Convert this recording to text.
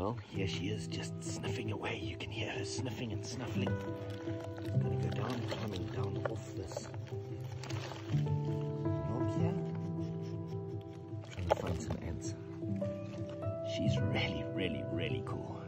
Well, here she is, just sniffing away. You can hear her sniffing and snuffling. Gonna go down, climbing down off this log here. Trying to find some ants. She's really, really, really cool.